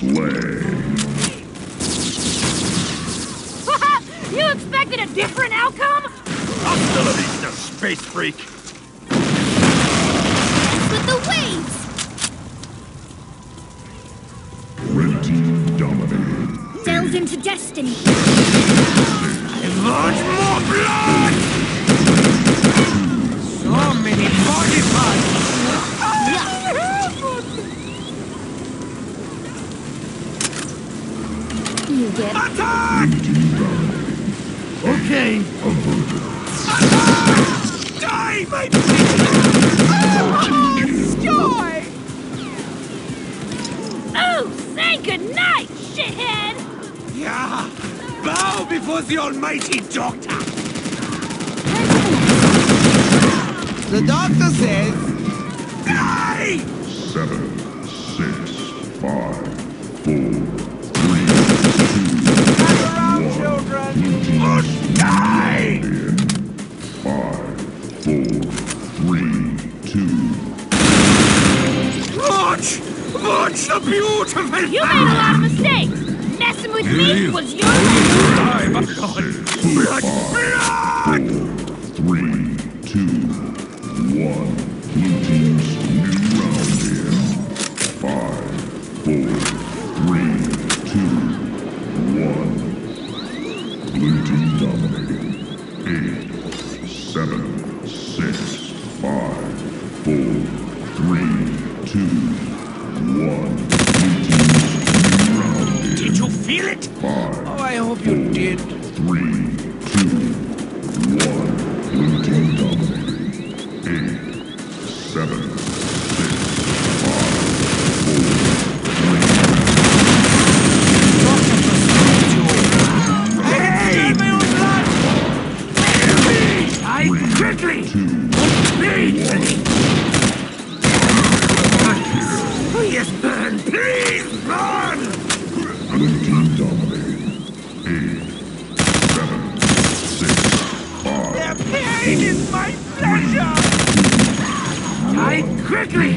Play. you expected a different outcome? Hasta la vista, space freak! With the waves! Red team dominated. Delve into destiny. I want more blood! So many body parts! You get Attack! Red team dominated. Okay. Averted. Die, my Joy! Oh, say goodnight, shithead! Yeah! Bow before the almighty doctor! The doctor says Die! Seven, six, five, Oh, two. Watch! Watch the beautiful You made a lot of mistakes! Messing with me was your Die, my God! Blood! Blood! Team dominating. Eight, seven, six, five, Their pain is my pleasure! I quickly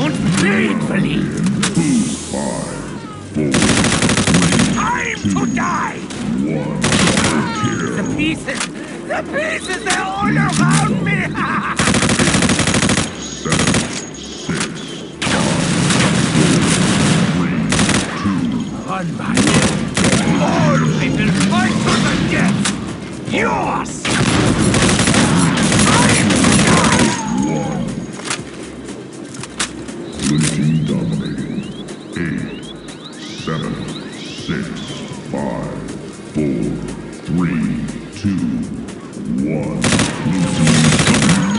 and painfully! five, four, Time to die! one. The pieces! The pieces, they're all around me! Seven, six, five, four, three, two, one. Blue team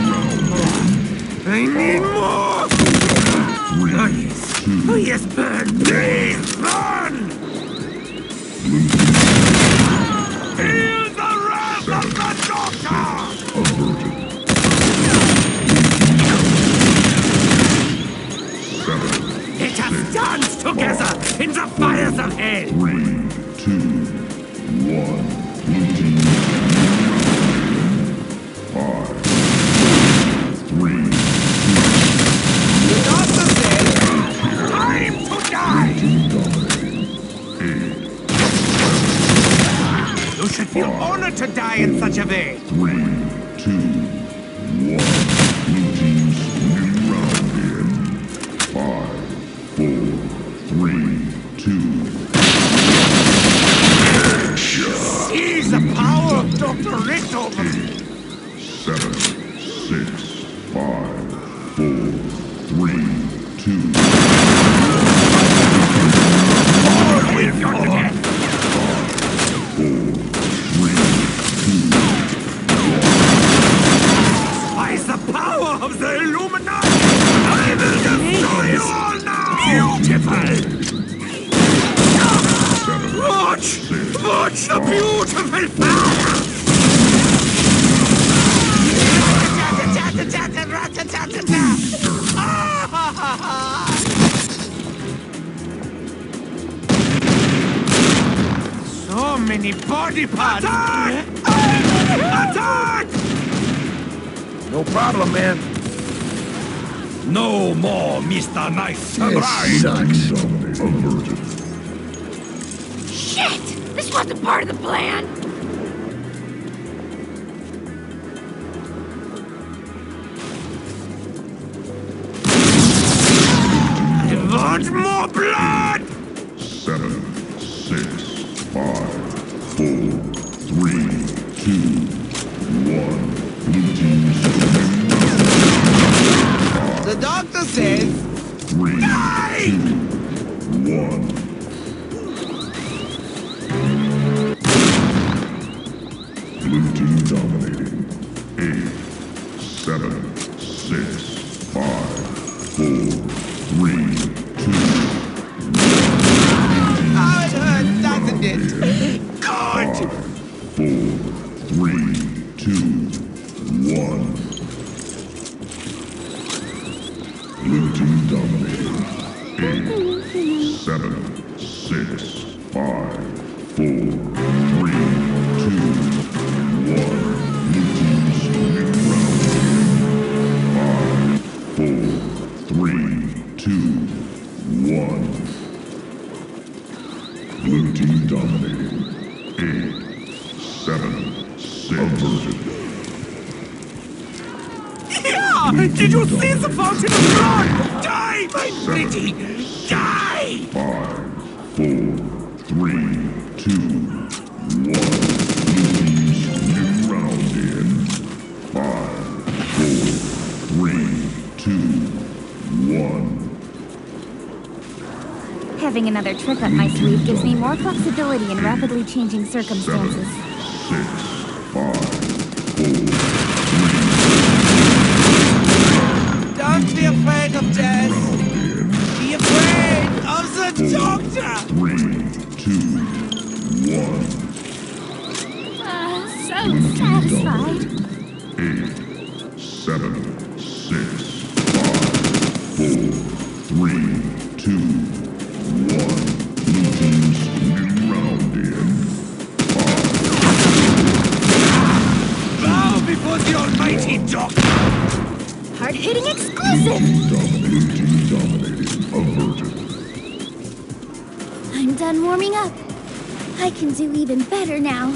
round. I need more! Three, Oh, yes. two, Oh, yes, burn! Please, burn! team Feel the wrath of the doctor! averted. Let dance together in the fires of hell! three, two, one. Team five, three, The doctor says Time to die! You should feel honored to die in such a way! three, of Dr. Rickover! Seven, six, five, four, three, two. All will go to death! Four, three, two, By the power of the Illuminati! I will destroy you all now! Beautiful! seven, Watch! Watch the beautiful fire! Many body parts! Attack! Attack! No problem, man. No more Mr. Nice Surprise! Sucks. Averted. Shit! This wasn't part of the plan! I want more blood! Seven, six, five, four, three, two, one. Blue team's The doctor says three, two, one. Blue team dominating. Eight, seven, six, seven, six, five, four, Did you see the fountain of blood? Die, my pretty! Die! Five, four, three, two, one. New round in. Five, four, three, two, one. Having another trick up my sleeve gives me more flexibility in rapidly changing circumstances. Seven, six, satisfied. eight, seven, six, five, four, three, two, one. Blue team's new round in. Five, Bow before the almighty doctor! Hard hitting exclusive. Blue team dominating. Averted. I'm done warming up. I can do even better now.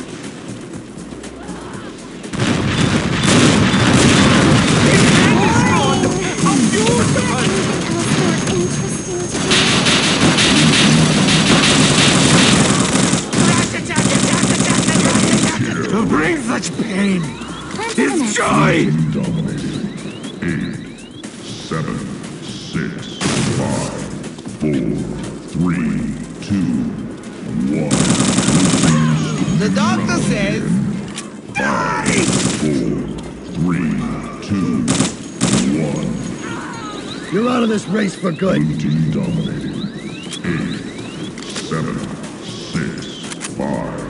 Five, four, three, two, one. You're out of this race for good. Team dominating. Eight, seven, six, five,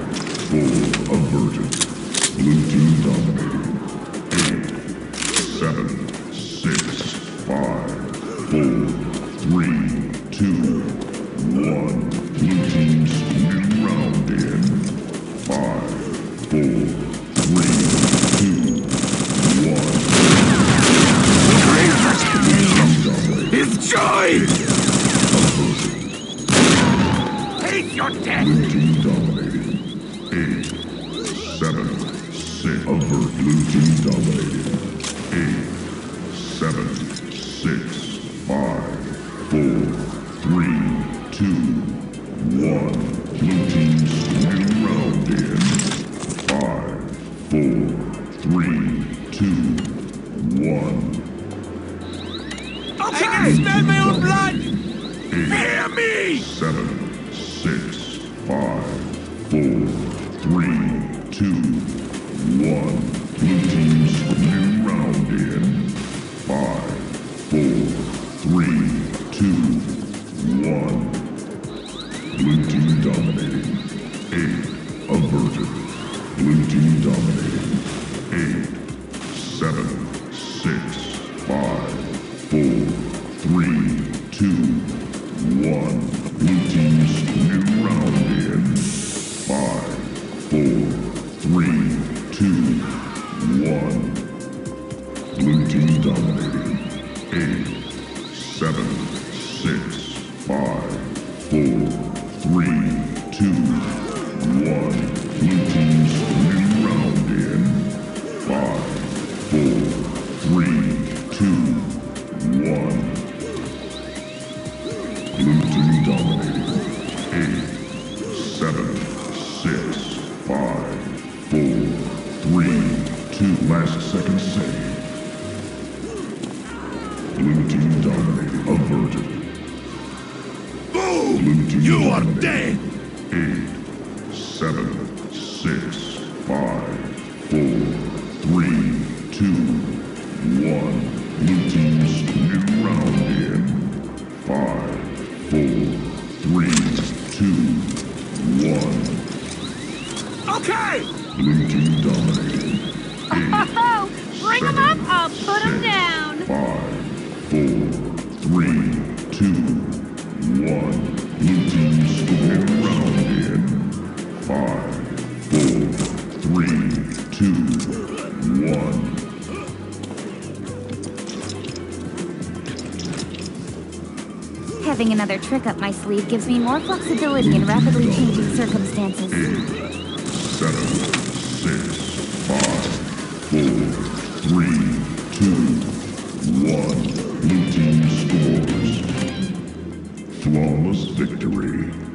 four. Averted. Blue team dominating. Eight, seven, six, five, four, Is! Take your death! Blue team dominating. Eight, seven, six. Avert. Blue team one. Blue team's new round in. Five, four, three, two, one. Blue team dominating. Eight, averted. Blue team dominating. Eight, seven, six, five, four, three, two, one. You are dead! Eight, seven, six, five, four, three, two, one. Blue team's new round in five, four, three, two, one. Okay! Blue team dominating. Eight, Oh, bring him up, I'll put him down. Having another trick up my sleeve gives me more flexibility in rapidly changing circumstances. Eight, seven, six, five, four, three, two, one. Blue team scores. Flawless victory.